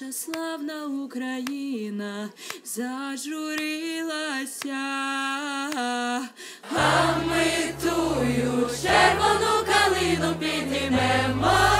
наша славна Україна зажурилася, а ми тую червону калину піднімемо.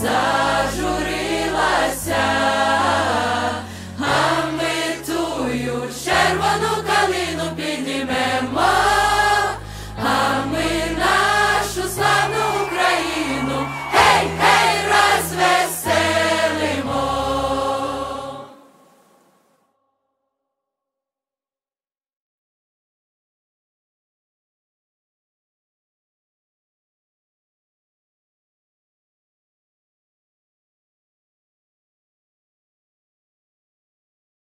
s'ajouter.